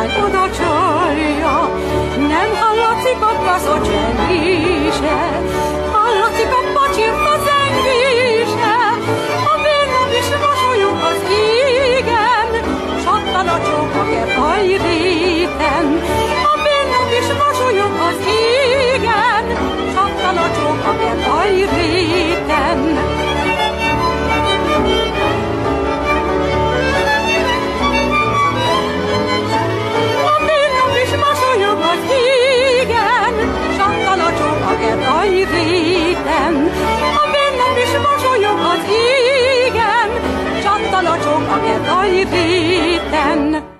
száj oda csalja, nem hallatszik a kaszó csengése, hallatszik a pacsirt a zengése, a vérnem is mosolyog az égen, csattan a csók e hajré. Az égen,